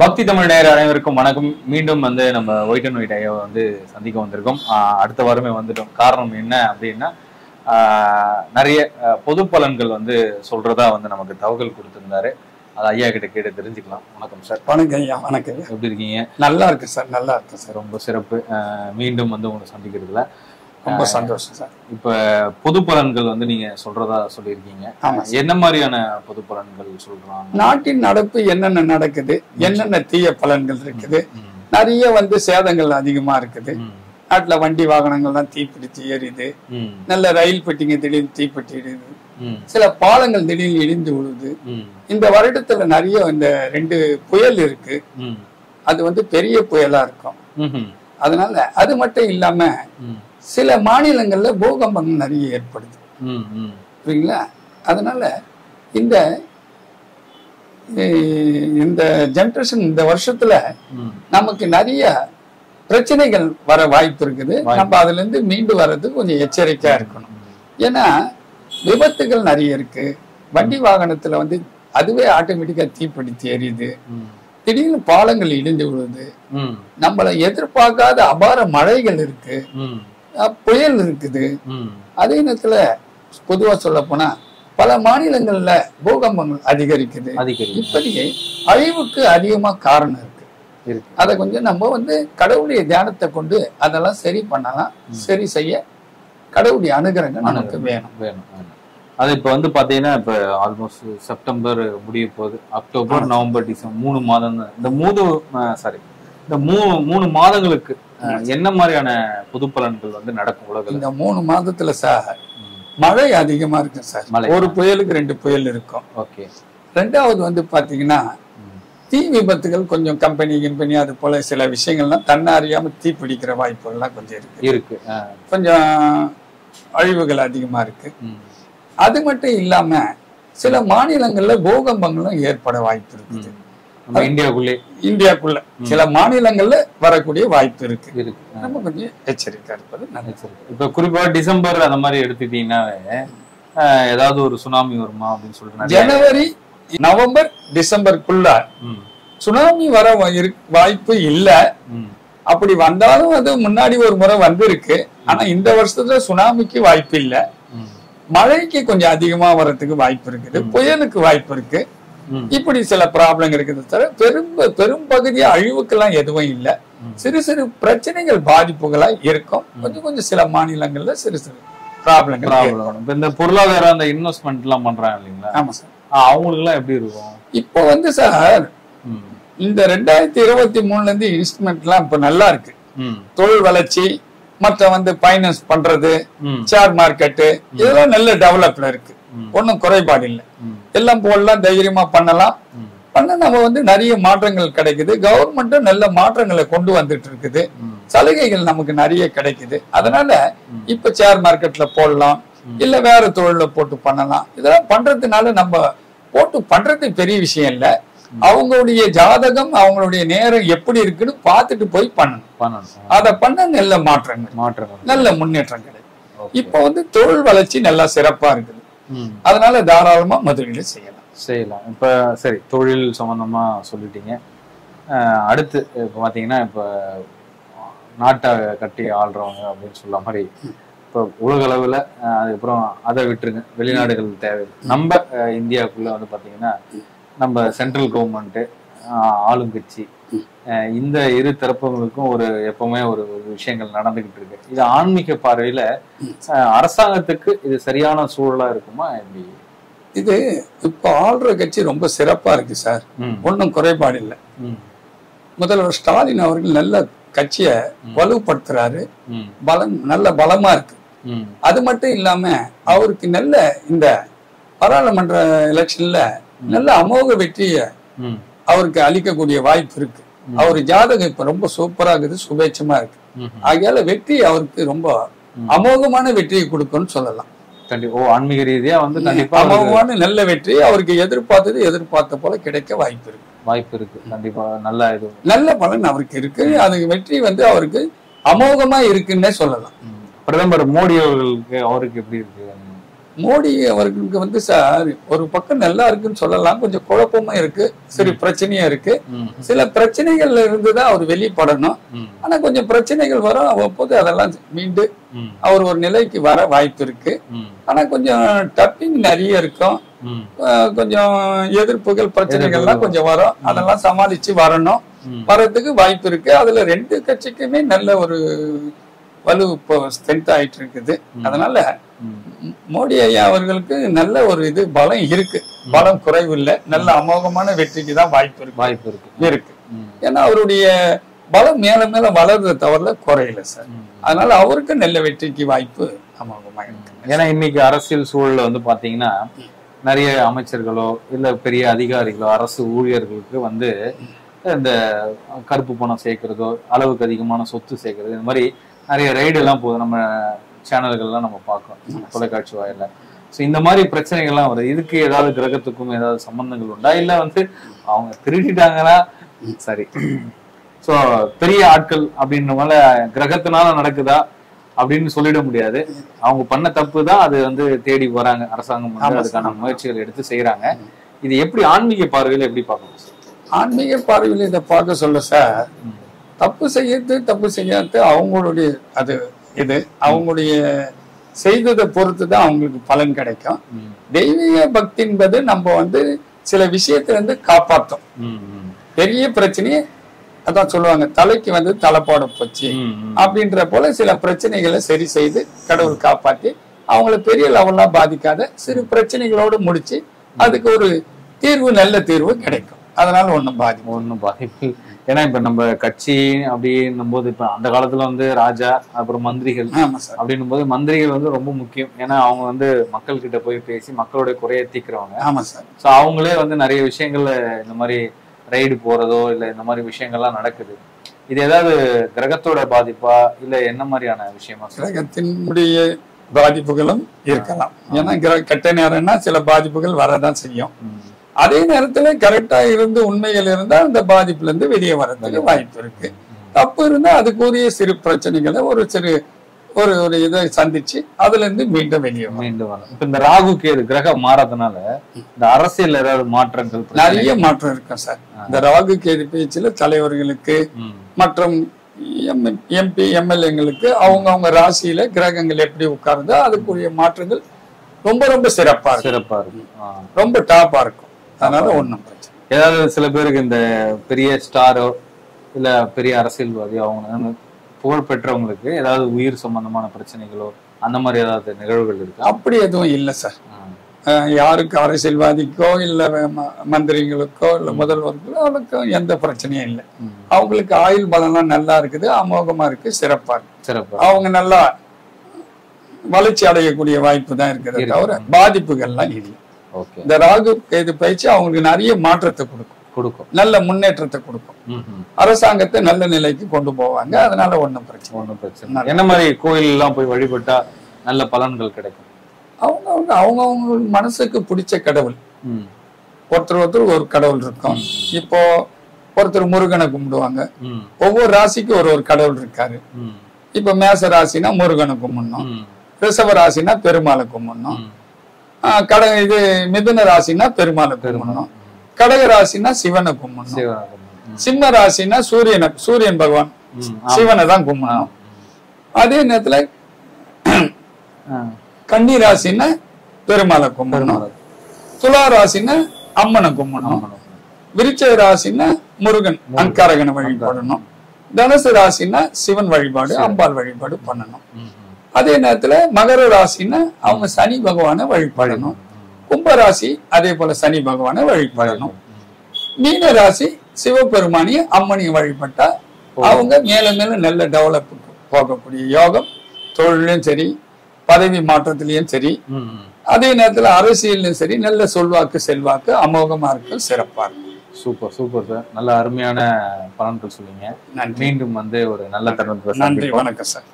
பக்தி தமிழ் நேயர் அனைவருக்கும் வணக்கம். மீண்டும் வந்து நம்ம ஒயிட் அண்ட் ஒயிட் ஐயா வந்து சந்திக்க வந்திருக்கோம். அடுத்த வாரமே வந்துட்டோம். காரணம் என்ன அப்படின்னா நிறைய பொது பலன்கள் வந்து சொல்றதா வந்து நமக்கு தகவல் கொடுத்திருந்தாரு. அது ஐயா கிட்ட கேட்டு தெரிஞ்சுக்கலாம். வணக்கம் சார். வணக்கம் ஐயா. வணக்கம் எப்படி இருக்கீங்க? நல்லா இருக்கு சார். நல்லா இருக்கு சார். ரொம்ப சிறப்பு. மீண்டும் வந்து உங்களை சந்திக்கிறதுல. ரொம்ப சந்தோஷம் சார். இப்ப பொது பலன்கள் வந்து நீங்க சொல்றதா சொல்லியிருக்கீங்க. என்ன மாதிரியான பொது பலன்கள் சொல்றாங்க? நாட்டின் நடப்பு என்னென்ன நடக்குது? என்னென்ன தீய பலன்கள் இருக்குது? நிறைய வந்து சேதங்கள் அதிகமா இருக்குது. நாட்டுல வண்டி வாகனங்கள்லாம் தீப்பிடிச்சு எரியுது நல்ல ரயில் பெட்டிங்க திடீர்னு தீப்பெட்டி எரியுது சில பாலங்கள் திடீர்னு இடிந்து விழுது. இந்த வருடத்துல நிறைய இந்த ரெண்டு புயல் இருக்கு. அது வந்து பெரிய புயலா இருக்கும். அதனால அது மட்டும் இல்லாம சில மாநிலங்கள்ல பூகம்பங்கள் நிறைய ஏற்படுது. புரியுங்களா அதனால இந்த இந்த ஜென்ரேஷன் இந்த வருஷத்துல நமக்கு நிறைய பிரச்சனைகள் வர வாய்ப்பு இருக்குது. நம்ம அதுல இருந்து மீண்டு வர்றதுக்கு கொஞ்சம் எச்சரிக்கையா இருக்கணும். ஏன்னா விபத்துகள் நிறைய இருக்கு. வண்டி வாகனத்துல வந்து அதுவே ஆட்டோமேட்டிக்கா தீப்பிடித்து எரியுது. திடீர்னு பாலங்கள் இடிந்து விழுது. நம்மளை எதிர்பார்க்காத அபார மழைகள் இருக்கு. புயல் இருக்குது. அதே நேரத்துல பொதுவா சொல்ல போனா பல மாநிலங்கள்ல பூகம்பங்கள் அதிகரிக்குது. இப்படியே அழிவுக்கு அதிகமா காரணம் இருக்கு. அதை கொஞ்சம் நம்ம வந்து கடவுளுடைய தியானத்தை கொண்டு அதெல்லாம் சரி பண்ணலாம் சரி செய்ய கடவுளுடைய அனுகிரகம் நமக்கு வேணும் வேணும். அது இப்ப வந்து பாத்தீங்கன்னா இப்ப ஆல்மோஸ்ட் செப்டம்பர் முடிய போகுது. அக்டோபர் நவம்பர் டிசம்பர் மூணு மாதம். தான் இந்த மூணு சாரி இந்த மூணு மூணு மாதங்களுக்கு என்ன மாதிரியான பொது பலன்கள் வந்து நடக்கும் உலகில்? இந்த மூணு மாதத்துல சார் மழை அதிகமா இருக்கு சார். மழை. ஒரு புயலுக்கு ரெண்டு புயல் இருக்கும். ஓகே. ரெண்டாவது வந்து பாத்தீங்கன்னா தீ விபத்துகள் கொஞ்சம் கம்பெனி கிம்பெனி அது போல சில விஷயங்கள்லாம் தன்னை அறியாம தீ பிடிக்கிற வாய்ப்புகள்லாம் கொஞ்சம் இருக்கு. இருக்கு கொஞ்சம் அழிவுகள் அதிகமா இருக்கு. அது மட்டும் இல்லாம சில மாநிலங்கள்ல பூகம்பங்களும் ஏற்பட வாய்ப்பு இருக்குது. இந்தியாவுக்குள்ளே. இந்தியாக்குள்ள சில மாநிலங்கள்ல வரக்கூடிய வாய்ப்பு இருக்கு. நம்ம கொஞ்சம் எச்சரிக்கை இருப்பது நல்லது. இப்ப குறிப்பா டிசம்பர் அந்த மாதிரி எடுத்துக்கிட்டீங்கன்னாவே அஹ், ஏதாவது ஒரு சுனாமி வருமா அப்படின்னு நிறைய- ஜனவரி நவம்பர் டிசம்பருக்குள்ள சுனாமி வர வாய்ப்பு இல்ல. அப்படி வந்தாலும் அது முன்னாடி ஒரு முறை வந்திருக்கு. ஆனா இந்த வருஷத்துல சுனாமிக்கு வாய்ப்பு இல்ல. மழைக்கு கொஞ்சம் அதிகமா வர்றதுக்கு வாய்ப்பு இருக்குது. புயலுக்கு வாய்ப்பு இருக்கு. இப்படி சில ப்ராப்ளம் இருக்குது தவிர பெரும் பெரும் பகுதியா அழிவுக்கெல்லாம் எதுவும் இல்ல. சிறு சிறு பிரச்சனைகள் பாதிப்புகளா இருக்கும். கொஞ்சம் கொஞ்சம் சில மாநிலங்கள்ல சிறு சிறு ப்ராப்ளங்கள் ப்ராப்ளம் இப்ப இந்த பொருளாதார அந்த இன்வெஸ்ட்மெண்ட் எல்லாம் பண்றாங்க இல்லைங்களா? ஆமா சார். அவங்களுக்கு எல்லாம் எப்படி இருக்கும்? இப்போ வந்து சார் இந்த ரெண்டாயிரத்தி இருபத்தி மூணுல இருந்து இன்ஸ்ட்ருமெண்ட் எல்லாம் இப்ப நல்லா இருக்கு. தொழில் வளர்ச்சி மற்ற வந்து ஃபைனான்ஸ் பண்றது ஷேர் மார்க்கெட்டு இதெல்லாம் நல்ல டெவலப்ல இருக்கு. ம். ஒன்றும் குறைபாடு இல்லை. எல்லாம் போடலாம் தைரியமா பண்ணலாம். பண்ண நம்ம வந்து நிறைய மாற்றங்கள் கிடைக்குது. கவர்மெண்ட்டும் நல்ல மாற்றங்களை கொண்டு வந்துட்டு இருக்குது. சலுகைகள் நமக்கு நிறைய கிடைக்குது. அதனால இப்ப ஷேர் மார்க்கெட்ல போடலாம். இல்ல வேற தொழில போட்டு பண்ணலாம். இதெல்லாம் பண்றதுனால நம்ம போட்டு பண்றது பெரிய விஷயம் இல்ல. அவங்களுடைய ஜாதகம் அவங்களுடைய நேரம் எப்படி இருக்குன்னு பார்த்துட்டு போய் பண்ணணும். பண்ணணும். அதை பண்ண நல்ல மாற்றங்கள். மாற்றங்கள். நல்ல முன்னேற்றம் Okay. இப்ப வந்து தொழில் வளர்ச்சி நல்லா சிறப்பா இருக்குது. அதனால தாராளமா முதலீடு செய்யலாம். செய்யலாம். இப்ப சரி தொழில் சம்பந்தமா சொல்லிட்டீங்க. அஹ், அடுத்து இப்ப பாத்தீங்கன்னா இப்ப நாட்டை கட்டி ஆள்றவங்க அப்படின்னு சொல்ல மாதிரி இப்போ உலக அளவுல அதுக்கப்புறம் அதை விட்டுருங்க. வெளிநாடுகள் தேவை. நம்ம இந்தியாவுக்குள்ள வந்து பாத்தீங்கன்னா நம்ம சென்ட்ரல் கவர்மெண்ட் ஆளுங்கட்சி இந்த இரு தரப்புகளுக்கும் ஒரு எப்பவுமே ஒரு விஷயங்கள் நடந்துகிட்டு இருக்கு. இது ஆன்மீக பார்வையில அரசாங்கத்துக்கு இது சரியான சூழலா இருக்குமா எப்படி? இது இப்போ ஆள்ற கட்சி ரொம்ப சிறப்பா இருக்கு சார். ம், ஒன்றும் குறைபாடு இல்லை. முதல்வர் ஸ்டாலின் அவர்கள் நல்ல கட்சியை வலுப்படுத்துறாரு. பலம் நல்ல பலமா இருக்கு. அது மட்டும் இல்லாம அவருக்கு நல்ல இந்த பாராளுமன்ற எலெக்ஷன்ல நல்ல அமோக வெற்றியை அவருக்கு அளிக்கக்கூடிய வாய்ப்பு இருக்கு. அவர் ஜாதகம் இப்ப ரொம்ப சூப்பரா இருக்குது சுபேட்சமா இருக்கு. ஆகையால வெற்றி அவருக்கு ரொம்ப அமோகமான வெற்றியை கொடுக்கும்னு சொல்லலாம். ஓ ஆன்மீக ரீதியா வந்து அமோகமான நல்ல வெற்றி அவருக்கு எதிர்பார்த்தது எதிர்பார்த்த போல கிடைக்க வாய்ப்பு இருக்கு. வாய்ப்பு இருக்கு. கண்டிப்பா நல்ல இது. நல்ல பலன் அவருக்கு இருக்கு. அது வெற்றி வந்து அவருக்கு அமோகமா இருக்குன்னே சொல்லலாம். பிரதமர் மோடி அவர்களுக்கு அவருக்கு எப்படி இருக்கு? மோடி அவர்களுக்கு வந்து சார் ஒரு பக்கம் நல்லா இருக்குன்னு சொல்லலாம் கொஞ்சம் குழப்பமா இருக்கு சரி பிரச்சனையா இருக்கு. சில பிரச்சனைகள்ல இருந்து தான் அவர் வெளிப்படணும். ஆனா கொஞ்சம் பிரச்சனைகள் வரும் அவ்வப்போது அதெல்லாம் மீண்டு அவர் ஒரு நிலைக்கு வர வாய்ப்பு இருக்கு. ஆனா கொஞ்சம் டப்பிங் நிறைய இருக்கும். கொஞ்சம் எதிர்ப்புகள் பிரச்சனைகள்லாம் கொஞ்சம் வரும். அதெல்லாம் சமாளிச்சு வரணும். வர்றதுக்கு வாய்ப்பு இருக்கு. அதுல ரெண்டு கட்சிக்குமே நல்ல ஒரு வலு இப்போ ஸ்ட்ரென்த் ஆயிட்டு இருக்குது அதனால மோடி ஐயா அவர்களுக்கு நல்ல ஒரு இது பலம் இருக்கு. பலம் குறைவு இல்லை நல்ல அமோகமான வெற்றிக்கு தான் வாய்ப்பு இருக்கு. வாய்ப்பு இருக்கு. இருக்கு. ஏன்னா அவருடைய பலம் மேல மேல வளர்றத தவிர குறையல சார். அதனால அவருக்கு நல்ல வெற்றிக்கு வாய்ப்பு அமோகமா இருக்கு. ஏன்னா இன்னைக்கு அரசியல் சூழல்ல வந்து பாத்தீங்கன்னா நிறைய அமைச்சர்களோ இல்ல பெரிய அதிகாரிகளோ அரசு ஊழியர்களுக்கு வந்து இந்த கருப்பு பணம் சேர்க்கறதோ அளவுக்கு அதிகமான சொத்து சேர்க்கறது இந்த மாதிரி நிறைய ரைடு எல்லாம் போகுது. நம்ம சேனல்கள்லாம் நம்ம பார்க்கோம் தொலைக்காட்சி வாயில ஸோ இந்த மாதிரி பிரச்சனைகள்லாம் வருது. இதுக்கு ஏதாவது கிரகத்துக்கும் ஏதாவது சம்பந்தங்கள் உண்டா? இல்ல வந்து அவங்க திருடிட்டாங்கன்னா சரி. ஸோ பெரிய ஆட்கள் அப்படின்றனால கிரகத்தினால நடக்குதா அப்படின்னு சொல்லிட முடியாது. அவங்க பண்ண தப்பு தான் அது வந்து தேடி வராங்க. அரசாங்கம் வந்து அதுக்கான. முயற்சிகள் எடுத்து செய்யறாங்க இது எப்படி ஆன்மீக பார்வையில எப்படி பார்க்கணும்? ஆன்மீக பார்வையில் இதை பார்க்க சொல்ல சார். தப்பு செய்யறது தப்பு செய்யாது அவங்களுடைய அது இது. அவங்களுடைய செய்ததை பொறுத்து தான் அவங்களுக்கு பலன் கிடைக்கும். தெய்வீக பக்தி என்பது நம்ம வந்து சில விஷயத்துல இருந்து காப்பாத்தோம். ம், ம், பெரிய பிரச்சனையை அதான் சொல்லுவாங்க தலைக்கு வந்து தலைப்பாட போச்சு. அப்படின்ற போல சில பிரச்சனைகளை சரி செய்து கடவுள் காப்பாத்தி அவங்கள பெரிய லெவல்ல பாதிக்காத சிறு பிரச்சனைகளோடு முடிச்சு அதுக்கு ஒரு தீர்வு நல்ல தீர்வு கிடைக்கும். அதனால ஒண்ணும் பாதிக்கும் ஒன்றும் பாதிப்பு. ஏன்னா இப்ப நம்ம கட்சி அப்படின்னும் போது இப்ப அந்த காலத்துல வந்து ராஜா அப்புறம் மந்திரிகள் அப்படின்னும் போது மந்திரிகள் வந்து ரொம்ப முக்கியம். ஏன்னா அவங்க வந்து மக்கள் கிட்ட போய் பேசி மக்களுடைய குறையை தீர்க்கிறவங்க. ஆமா சார். ஸோ அவங்களே வந்து நிறைய விஷயங்கள்ல இந்த மாதிரி ரைடு போறதோ இல்ல இந்த மாதிரி விஷயங்கள்லாம் நடக்குது. இது ஏதாவது கிரகத்தோட பாதிப்பா இல்ல என்ன மாதிரியான விஷயமா கிரகத்தினுடைய பாதிப்புகளும் இருக்கலாம். ஏன்னா கிரக கெட்ட நேரம்னா சில பாதிப்புகள் வரதான் செய்யும். அதே நேரத்துல கரெக்டா இருந்து உண்மைகள் இருந்தா அந்த பாதிப்புல இருந்து வெளியே வரதுக்கு வாய்ப்பு இருக்கு. தப்பு இருந்தா அதுக்குரிய சிறு பிரச்சனைகளை ஒரு சிறு ஒரு ஒரு இதை சந்திச்சு அதுல இருந்து மீண்டும் வெளியே மீண்டும் வரும். இப்ப இந்த ராகு கேது கிரகம் மாறதுனால இந்த அரசியல் ஏதாவது மாற்றங்கள் நிறைய மாற்றம் இருக்கும் சார். இந்த ராகு கேது பேச்சுல தலைவர்களுக்கு மற்றும் எம்பி எம்எல்ஏங்களுக்கு அவங்க அவங்க ராசியில கிரகங்கள் எப்படி உட்காருதோ அதுக்குரிய மாற்றங்கள் ரொம்ப ரொம்ப சிறப்பா சிறப்பா இருக்கும். ரொம்ப டாப்பா இருக்கும். அதனால ஒண்ணும் பிரச்சனை ஏதாவது சில பேருக்கு இந்த பெரிய ஸ்டாரோ இல்ல பெரிய அரசியல்வாதி அவங்க புகழ் பெற்றவங்களுக்கு ஏதாவது உயிர் சம்பந்தமான பிரச்சனைகளோ அந்த மாதிரி ஏதாவது நிகழ்வுகள் இருக்கா? அப்படி எதுவும் இல்லை சார். யாருக்கு அரசியல்வாதிக்கோ இல்ல ம- மந்திரிகளுக்கோ இல்ல முதல்வருக்கோ அவளுக்கோ எந்த பிரச்சனையும் இல்லை. அவங்களுக்கு ஆயுள் பலம்லாம் நல்லா இருக்குது அமோகமா இருக்கு சிறப்பா சிறப்பா. அவங்க நல்லா வளர்ச்சி அடையக்கூடிய வாய்ப்பு தான் இருக்கிறத இருக்கு. தவிர பாதிப்புகள்லாம் இல்லை. இந்த ராகு கேது பயிற்சி அவங்களுக்கு நிறைய மாற்றத்தை கொடுக்கும். கொடுக்கும். நல்ல முன்னேற்றத்தை கொடுக்கும். அரசாங்கத்தை நல்ல நிலைக்கு கொண்டு போவாங்க. அதனால ஒண்ணும் பிரச்சனை. ஒண்ணும் பிரச்சனை. என்ன மாதிரி கோயில் எல்லாம் போய் வழிபட்டா நல்ல பலன்கள் கிடைக்கும்? அவங்க அவங்க அவங்க அவங்க மனசுக்கு பிடிச்ச கடவுள். ஒருத்தர் ஒருத்தர் ஒரு கடவுள் இருக்கும் இப்போ ஒருத்தர் முருகனை கும்பிடுவாங்க. ஒவ்வொரு ராசிக்கும் ஒரு ஒரு கடவுள் இருக்காரு. இப்ப மேச ராசினா முருகனை கும்பிடணும். ரிஷப ராசினா பெருமாளை கும்பிடணும். ம். ஆஹ் கட இது மிதுன ராசினா பெருமாளை கும்பிடணும். கடக ராசினா சிவனை கும்பிடணும். சிம்ம ராசினா சூரியனை சூரியன் பகவான். சிவனை தான் கும்பிடணும். அதே நேரத்துல கன்னி ராசினா பெருமாளை கும்பிடணும். துலா ராசினா அம்மனை கும்பிடணும். விருச்ச ராசினா முருகன் அங்காரகனை வழிபடணும். தனுசு ராசினா சிவன் வழிபாடு அம்பாள் வழிபாடு பண்ணணும். அதே நேரத்துல மகர ராசினா அவங்க சனி பகவானை வழிபடணும். கும்ப ராசி அதே போல சனி பகவானை வழிபடணும். மீன ராசி சிவபெருமானிய அம்மனையும் வழிபட்டா அவங்க மேல மேல நல்ல டெவலப் போகக்கூடிய யோகம் தொழிலும் சரி பதவி மாற்றத்திலையும் சரி. அதே நேரத்துல அரசியல்லையும் சரி நல்ல சொல்வாக்கு செல்வாக்கு அமோகமா இருக்கும் சிறப்பா இருக்கும். Super super sir. நல்ல அருமையான பலன்கள் நன்றி. மீண்டும் வந்து ஒரு நல்ல தருணத்தை நன்றி வணக்கம் சார்.